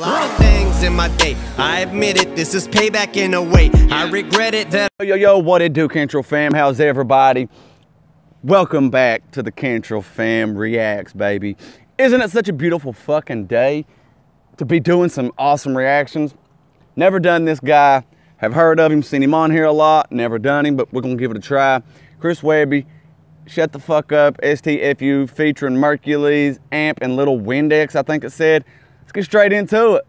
lot of things in my day. I admit it, this is payback in a way. I regret it that. Yo, yo, what it do, Cantrell fam? How's everybody? Welcome back to the Cantrell fam reacts, baby. Isn't it such a beautiful fucking day to be doing some awesome reactions? Never done this guy. Have heard of him, seen him on here a lot. Never done him, but we're gonna give it a try. Chris Webby, Shut the Fuck Up, STFU, featuring Merkules, Amp, and Little Windex, I think it said. Let's get straight into it.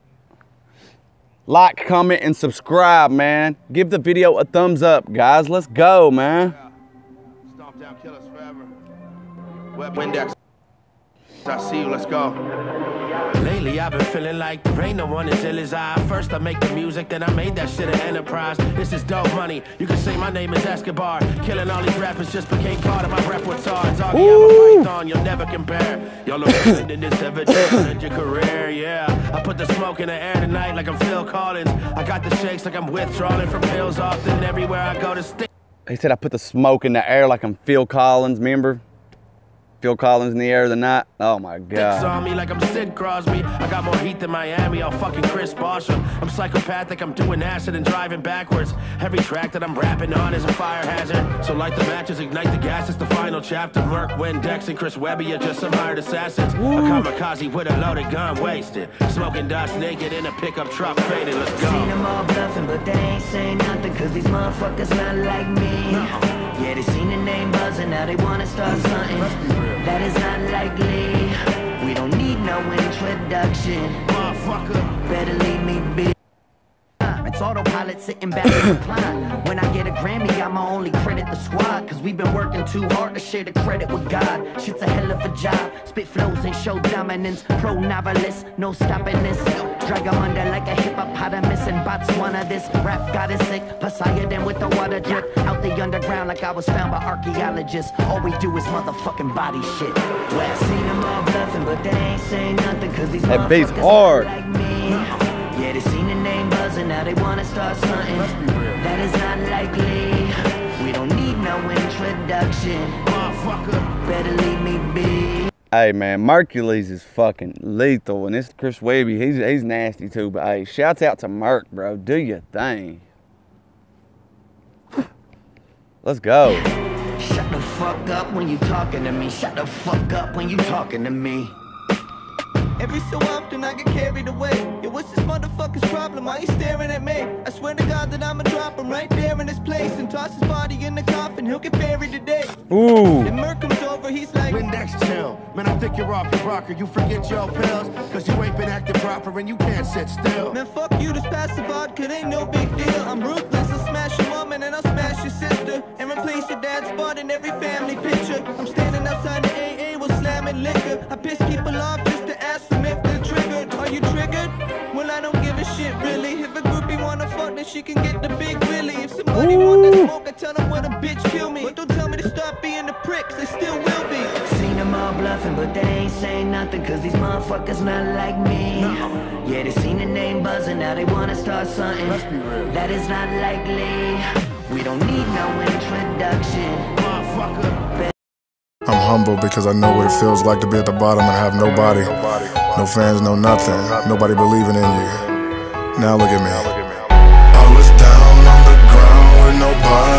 Like, comment, and subscribe, man. Give the video a thumbs up, guys. Let's go, man. Windex. I see you, let's go. Lately I've been feeling like there ain't no one as ill as I First I make the music, then I made that shit an enterprise. This is dope money, you can say my name is Escobar. Killing all these rappers just became part of my repertoire. Doggy, I'm a python, you'll never compare. Y'all look good in this in your career, yeah. I put the smoke in the air tonight like I'm Phil Collins. I got the shakes like I'm withdrawing from pills often. Everywhere I go to stick He said I put the smoke in the air like I'm Phil Collins, remember? Phil Collins in the air of the night. Oh my god. on me like I'm Sid Crosby. I got more heat than Miami. I'll fucking Chris Bosham. I'm psychopathic. I'm doing acid and driving backwards. Every track that I'm rapping on is a fire hazard. So light the matches, ignite the gas. It's the final chapter. Merc, Windex, and Chris Webby are just some hired assassins. Woo. A kamikaze with a loaded gun, wasted. Smoking dust, naked in a pickup truck, faded. Let's go. Seen them all bluffing, but they ain't saying nothing. Cause these motherfuckers not like me. No. Yeah, they seen the name buzzing, now they wanna start something. That is not likely. We don't need no introduction. Motherfucker. Better leave me be. Autopilot sitting back in the recline. When I get a Grammy, I'ma only credit the squad. Cause we've been working too hard to share the credit with God. Shit's a hell of a job. Spit flows and show dominance. Pro novelist, no stopping this. Drag 'em under like a hippopotamus in Botswana. This rap got it sick. Poseidon with the water drip. Out the underground like I was found by archaeologists. All we do is motherfucking body shit. Well, I seen them all bluffing, but they ain't saying nothing. Cause these that bass hard. like me. Yeah, they seen the name now they wanna start something. That is not likely. We don't need no introduction. Motherfucker. Better leave me be. Hey man, Merkules is fucking lethal, and this Chris Webby, he's he's nasty too. But hey, shouts out to Merk, bro. Do your thing. Let's go. Shut the fuck up when you talking to me. Shut the fuck up when you talking to me. Every so often I get carried away. Yo, what's this motherfucker's problem? Why he staring at me? I swear to God that I'ma drop him right there in his place and toss his body in the coffin. He'll get buried today. Ooh. And Merc comes over, he's like, Windex chill. Man, I think you're off your rocker. You forget your pills. Cause you ain't been acting proper and you can't sit still. Man, fuck you, this passive vodka ain't no big deal. I'm ruthless. I'll smash your mom and then I'll smash your sister. And replace your dad's spot in every family picture. I'm standing outside the AA with slamming liquor. I piss people off shit, really. If a groupie wanna fuck, then she can get the big willy. If somebody Ooh. wanna smoke, I tell them what a bitch kill me. But don't tell me to stop being the pricks, they still will be. Seen them all bluffing, but they ain't saying nothing, cause these motherfuckers not like me. No. Yeah, they seen the name buzzing, now they wanna start something. That is not likely. We don't need no introduction. Motherfucker. I'm humble because I know what it feels like to be at the bottom and have nobody. No fans, no nothing. Nobody believing in you. Now look at me. I was down on the ground with nobody.